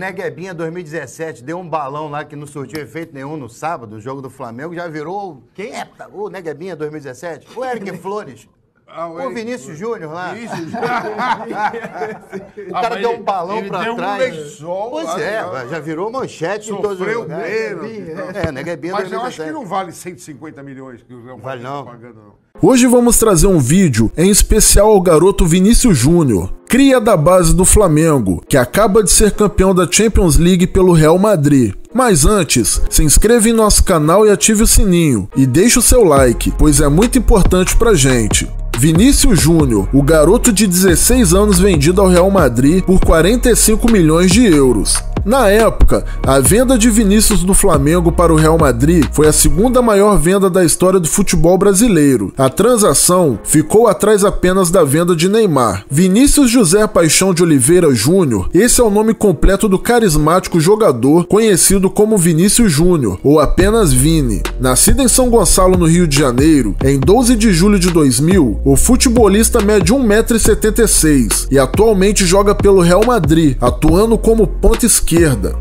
Neguebinha 2017 deu um balão lá que não surtiu efeito nenhum no sábado, o jogo do Flamengo, já virou. Quem? Epa, o Neguebinha 2017? O Eric Flores. Ah, o Eric Vinícius Júnior lá. Vinícius O Ah, cara mas deu ele- um balão ele pra deu um trás. lençol pois é, já- já virou manchete em todos os lugares. tal. É, Neguebinha Mas eu acho 2017. que não vale 150 milhões que o Real Vale Madrid não. tá pagando, não. Hoje vamos trazer um vídeo em especial ao garoto Vinícius Júnior, cria da base do Flamengo, que acaba de ser campeão da Champions League pelo Real Madrid. Mas antes, se inscreva em nosso canal e ative o sininho e deixe o seu like, pois é muito importante pra gente. Vinícius Júnior, o garoto de 16 anos vendido ao Real Madrid por 45 milhões de euros. Na época, a venda de Vinícius do Flamengo para o Real Madrid foi a segunda maior venda da história do futebol brasileiro. A transação ficou atrás apenas da venda de Neymar. Vinícius José Paixão de Oliveira Júnior, esse é o nome completo do carismático jogador conhecido como Vinícius Júnior, ou apenas Vini. Nascido em São Gonçalo, no Rio de Janeiro, em 12 de julho de 2000, o futebolista mede 1,76m e atualmente joga pelo Real Madrid, atuando como ponta esquerda.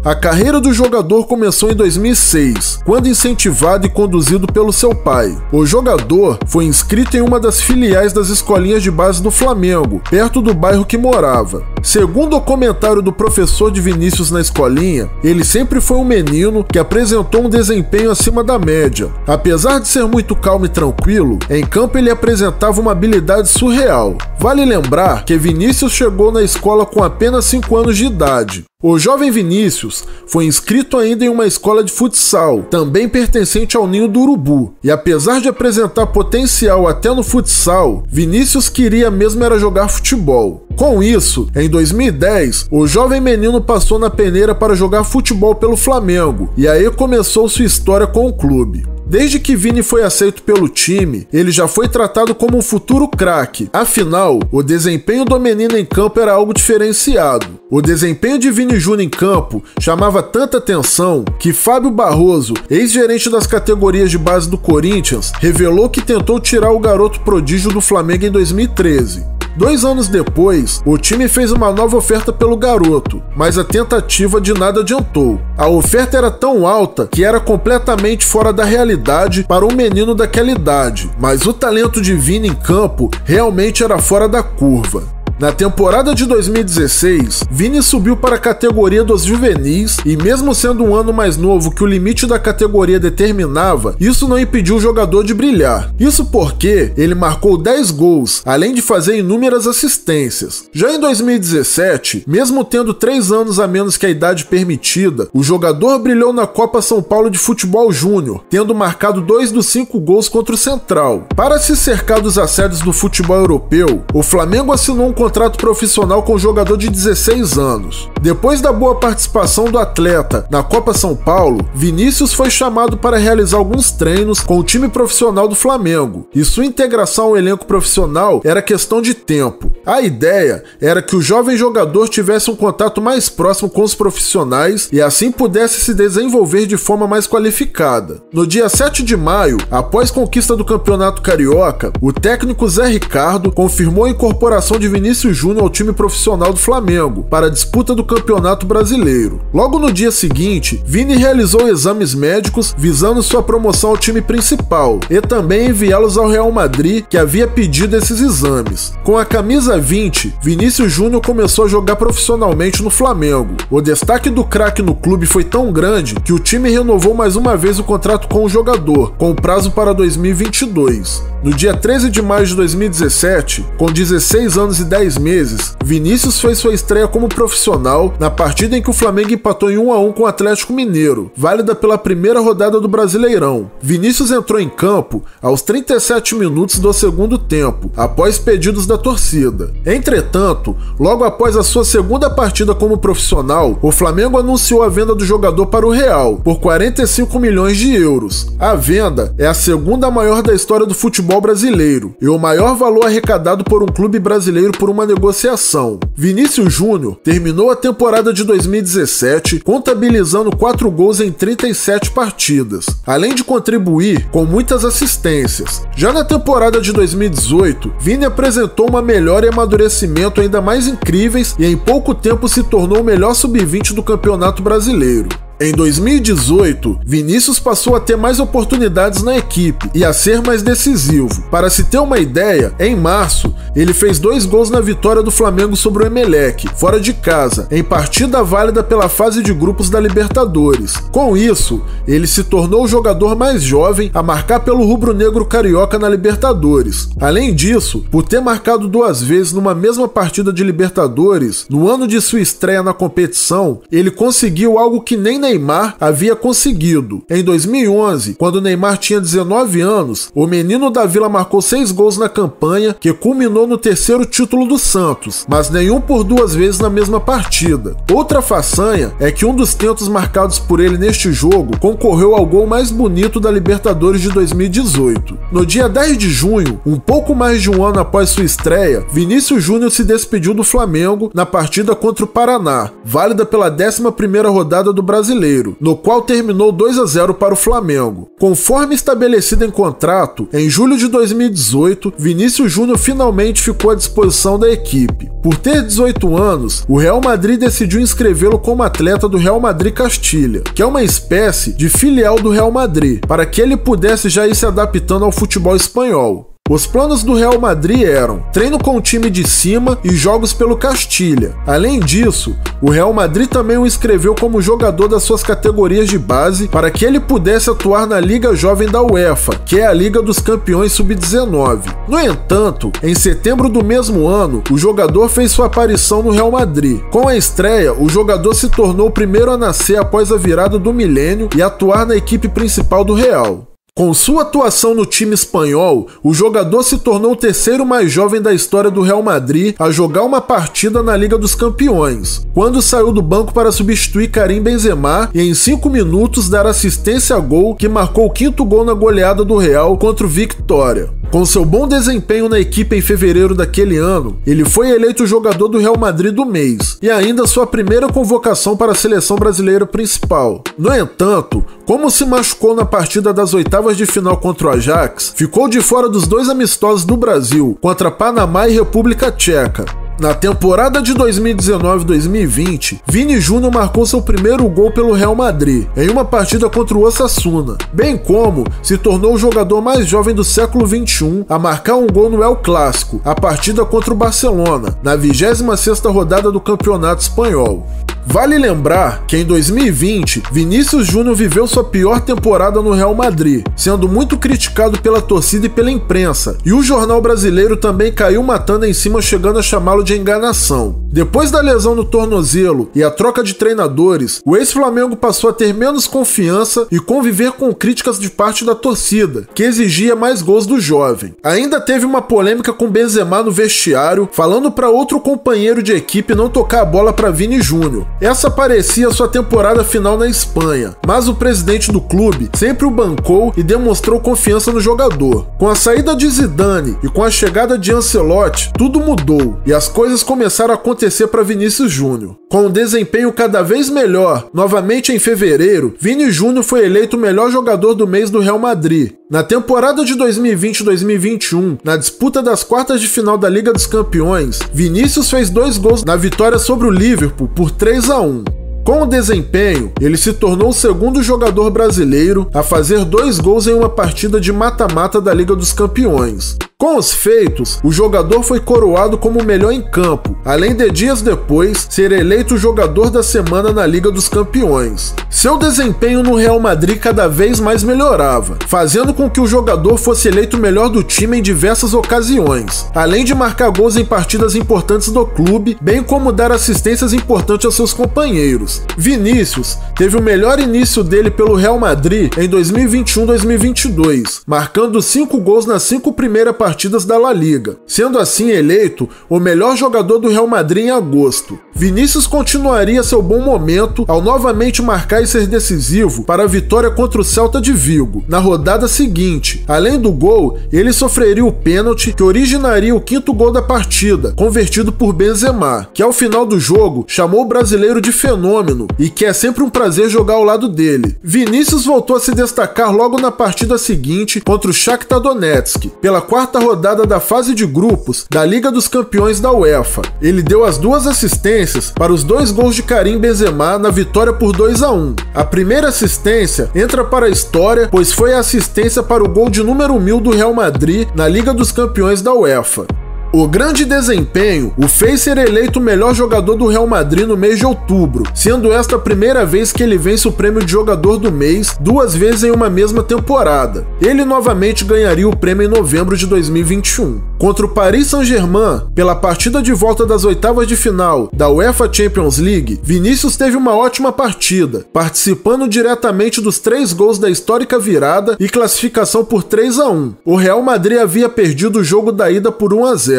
A carreira do jogador começou em 2006, quando incentivado e conduzido pelo seu pai. O jogador foi inscrito em uma das filiais das escolinhas de base do Flamengo, perto do bairro que morava. Segundo o comentário do professor de Vinícius na escolinha, ele sempre foi um menino que apresentou um desempenho acima da média. Apesar de ser muito calmo e tranquilo, em campo ele apresentava uma habilidade surreal. Vale lembrar que Vinícius chegou na escola com apenas 5 anos de idade. O jovem Vinícius foi inscrito ainda em uma escola de futsal, também pertencente ao Ninho do Urubu, e apesar de apresentar potencial até no futsal, Vinícius queria mesmo era jogar futebol. Com isso, em 2010, o jovem menino passou na peneira para jogar futebol pelo Flamengo, e aí começou sua história com o clube. Desde que Vini foi aceito pelo time, ele já foi tratado como um futuro craque. Afinal, o desempenho do menino em campo era algo diferenciado. O desempenho de Vini Júnior em campo chamava tanta atenção que Fábio Barroso, ex-gerente das categorias de base do Corinthians, revelou que tentou tirar o garoto prodígio do Flamengo em 2013. Dois anos depois, o time fez uma nova oferta pelo garoto, mas a tentativa de nada adiantou. A oferta era tão alta que era completamente fora da realidade para um menino daquela idade, mas o talento de Vini em campo realmente era fora da curva. Na temporada de 2016, Vini subiu para a categoria dos juvenis e, mesmo sendo um ano mais novo que o limite da categoria determinava, isso não impediu o jogador de brilhar. Isso porque ele marcou 10 gols, além de fazer inúmeras assistências. Já em 2017, mesmo tendo 3 anos a menos que a idade permitida, o jogador brilhou na Copa São Paulo de Futebol Júnior, tendo marcado 2 dos 5 gols contra o Central. Para se cercar dos assédios do futebol europeu, o Flamengo assinou um contrato profissional com o jogador de 16 anos. Depois da boa participação do atleta na Copa São Paulo, Vinícius foi chamado para realizar alguns treinos com o time profissional do Flamengo, e sua integração ao elenco profissional era questão de tempo. A ideia era que o jovem jogador tivesse um contato mais próximo com os profissionais e assim pudesse se desenvolver de forma mais qualificada. No dia 7 de maio, após conquista do Campeonato Carioca, o técnico Zé Ricardo confirmou a incorporação de Vinícius Júnior ao time profissional do Flamengo para a disputa do Campeonato Brasileiro. Logo no dia seguinte, Vini realizou exames médicos visando sua promoção ao time principal e também enviá-los ao Real Madrid, que havia pedido esses exames. Com a camisa 20, Vinícius Júnior começou a jogar profissionalmente no Flamengo. O destaque do craque no clube foi tão grande que o time renovou mais uma vez o contrato com o jogador, com prazo para 2022. No dia 13 de maio de 2017, com 16 anos e 10 meses, Vinícius fez sua estreia como profissional na partida em que o Flamengo empatou em 1 a 1 com o Atlético Mineiro, válida pela primeira rodada do Brasileirão. Vinícius entrou em campo aos 37 minutos do segundo tempo, após pedidos da torcida. Entretanto, logo após a sua segunda partida como profissional, o Flamengo anunciou a venda do jogador para o Real por 45 milhões de euros. A venda é a segunda maior da história do futebol brasileiro e o maior valor arrecadado por um clube brasileiro por por uma negociação. Vinícius Júnior terminou a temporada de 2017 contabilizando 4 gols em 37 partidas, além de contribuir com muitas assistências. Já na temporada de 2018, Vini apresentou uma melhora e amadurecimento ainda mais incríveis e em pouco tempo se tornou o melhor sub-20 do Campeonato Brasileiro. Em 2018, Vinícius passou a ter mais oportunidades na equipe e a ser mais decisivo. Para se ter uma ideia, em março, ele fez dois gols na vitória do Flamengo sobre o Emelec, fora de casa, em partida válida pela fase de grupos da Libertadores. Com isso, ele se tornou o jogador mais jovem a marcar pelo rubro-negro carioca na Libertadores. Além disso, por ter marcado duas vezes numa mesma partida de Libertadores, no ano de sua estreia na competição, ele conseguiu algo que nem na Neymar havia conseguido. Em 2011, quando Neymar tinha 19 anos, o menino da Vila marcou seis gols na campanha, que culminou no terceiro título do Santos, mas nenhum por duas vezes na mesma partida. Outra façanha é que um dos tentos marcados por ele neste jogo concorreu ao gol mais bonito da Libertadores de 2018. No dia 10 de junho, um pouco mais de um ano após sua estreia, Vinícius Júnior se despediu do Flamengo na partida contra o Paraná, válida pela 11ª rodada do Brasileiro brasileiro, no qual terminou 2 a 0 para o Flamengo. Conforme estabelecido em contrato, em julho de 2018, Vinícius Júnior finalmente ficou à disposição da equipe. Por ter 18 anos, o Real Madrid decidiu inscrevê-lo como atleta do Real Madrid Castilha, que é uma espécie de filial do Real Madrid, para que ele pudesse já ir se adaptando ao futebol espanhol. Os planos do Real Madrid eram treino com o time de cima e jogos pelo Castilha. Além disso, o Real Madrid também o inscreveu como jogador das suas categorias de base para que ele pudesse atuar na Liga Jovem da UEFA, que é a Liga dos Campeões Sub-19. No entanto, em setembro do mesmo ano, o jogador fez sua aparição no Real Madrid. Com a estreia, o jogador se tornou o primeiro a nascer após a virada do milênio e atuar na equipe principal do Real. Com sua atuação no time espanhol, o jogador se tornou o terceiro mais jovem da história do Real Madrid a jogar uma partida na Liga dos Campeões, quando saiu do banco para substituir Karim Benzema e em cinco minutos dar assistência a gol que marcou o quinto gol na goleada do Real contra o Victoria. Com seu bom desempenho na equipe em fevereiro daquele ano, ele foi eleito jogador do Real Madrid do mês e ainda sua primeira convocação para a seleção brasileira principal. No entanto, como se machucou na partida das oitavas de final contra o Ajax, ficou de fora dos dois amistosos do Brasil contra Panamá e República Tcheca. Na temporada de 2019-2020, Vini Júnior marcou seu primeiro gol pelo Real Madrid, em uma partida contra o Osasuna, bem como se tornou o jogador mais jovem do século XXI a marcar um gol no El Clássico, a partida contra o Barcelona, na 26ª rodada do Campeonato Espanhol. Vale lembrar que em 2020, Vinícius Júnior viveu sua pior temporada no Real Madrid, sendo muito criticado pela torcida e pela imprensa, e o jornal brasileiro também caiu matando em cima, chegando a chamá-lo de enganação. Depois da lesão no tornozelo e a troca de treinadores, o ex-Flamengo passou a ter menos confiança e conviver com críticas de parte da torcida, que exigia mais gols do jovem. Ainda teve uma polêmica com Benzema no vestiário, falando para outro companheiro de equipe não tocar a bola para Vini Júnior. Essa parecia sua temporada final na Espanha, mas o presidente do clube sempre o bancou e demonstrou confiança no jogador. Com a saída de Zidane e com a chegada de Ancelotti, tudo mudou e as coisas começaram a acontecer para Vinícius Júnior. Com um desempenho cada vez melhor, novamente em fevereiro, Vini Júnior foi eleito o melhor jogador do mês do Real Madrid. Na temporada de 2020-2021, na disputa das quartas de final da Liga dos Campeões, Vinícius fez dois gols na vitória sobre o Liverpool por 3 a 1. Com o desempenho, ele se tornou o segundo jogador brasileiro a fazer dois gols em uma partida de mata-mata da Liga dos Campeões. Com os feitos, o jogador foi coroado como o melhor em campo, além de dias depois ser eleito jogador da semana na Liga dos Campeões. Seu desempenho no Real Madrid cada vez mais melhorava, fazendo com que o jogador fosse eleito melhor do time em diversas ocasiões, além de marcar gols em partidas importantes do clube, bem como dar assistências importantes aos seus companheiros. Vinícius teve o melhor início dele pelo Real Madrid em 2021-2022, marcando cinco gols nas cinco primeiras partidas partidas da La Liga, sendo assim eleito o melhor jogador do Real Madrid em agosto. Vinícius continuaria seu bom momento ao novamente marcar e ser decisivo para a vitória contra o Celta de Vigo na rodada seguinte. Além do gol, ele sofreria o pênalti que originaria o quinto gol da partida, convertido por Benzema, que ao final do jogo chamou o brasileiro de fenômeno e que é sempre um prazer jogar ao lado dele. Vinícius voltou a se destacar logo na partida seguinte contra o Shakhtar Donetsk, pela quarta rodada da fase de grupos da Liga dos Campeões da UEFA. Ele deu as duas assistências para os dois gols de Karim Benzema na vitória por 2 a 1. A primeira assistência entra para a história, pois foi a assistência para o gol de número 1000 do Real Madrid na Liga dos Campeões da UEFA. O grande desempenho o fez ser eleito o melhor jogador do Real Madrid no mês de outubro, sendo esta a primeira vez que ele vence o prêmio de jogador do mês duas vezes em uma mesma temporada. Ele novamente ganharia o prêmio em novembro de 2021. Contra o Paris Saint-Germain, pela partida de volta das oitavas de final da UEFA Champions League, Vinícius teve uma ótima partida, participando diretamente dos três gols da histórica virada e classificação por 3 a 1. O Real Madrid havia perdido o jogo da ida por 1 a 0.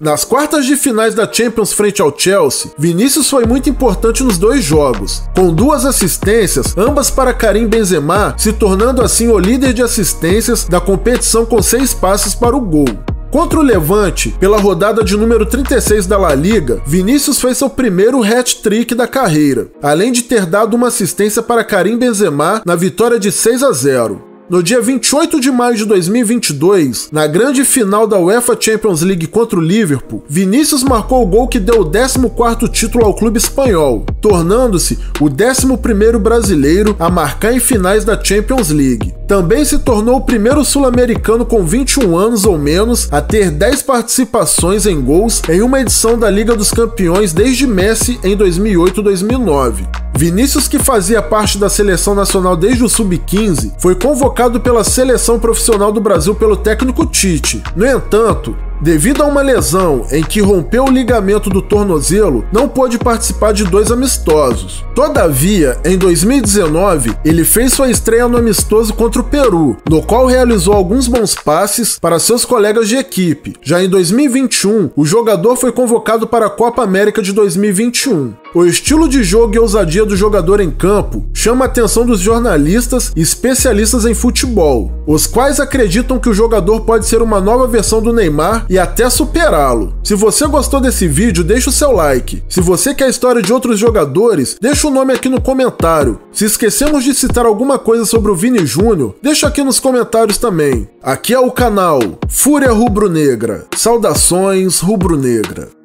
Nas quartas de finais da Champions frente ao Chelsea, Vinícius foi muito importante nos dois jogos, com duas assistências, ambas para Karim Benzema, se tornando assim o líder de assistências da competição com seis passes para o gol. Contra o Levante, pela rodada de número 36 da La Liga, Vinícius fez seu primeiro hat-trick da carreira, além de ter dado uma assistência para Karim Benzema na vitória de 6 a 0. No dia 28 de maio de 2022, na grande final da UEFA Champions League contra o Liverpool, Vinícius marcou o gol que deu o 14º título ao clube espanhol, tornando-se o 11º brasileiro a marcar em finais da Champions League. Também se tornou o primeiro sul-americano com 21 anos ou menos a ter 10 participações em gols em uma edição da Liga dos Campeões desde Messi em 2008-2009. Vinícius, que fazia parte da seleção nacional desde o sub-15, foi convocado pela seleção profissional do Brasil pelo técnico Tite. No entanto, Devido a uma lesão em que rompeu o ligamento do tornozelo, não pôde participar de dois amistosos. Todavia, em 2019, ele fez sua estreia no amistoso contra o Peru, no qual realizou alguns bons passes para seus colegas de equipe. Já em 2021, o jogador foi convocado para a Copa América de 2021. O estilo de jogo e ousadia do jogador em campo chama a atenção dos jornalistas e especialistas em futebol, os quais acreditam que o jogador pode ser uma nova versão do Neymar e até superá-lo. Se você gostou desse vídeo, deixa o seu like. Se você quer a história de outros jogadores, deixa o nome aqui no comentário. Se esquecemos de citar alguma coisa sobre o Vini Júnior, deixa aqui nos comentários também. Aqui é o canal Fúria Rubro Negra. Saudações Rubro Negra.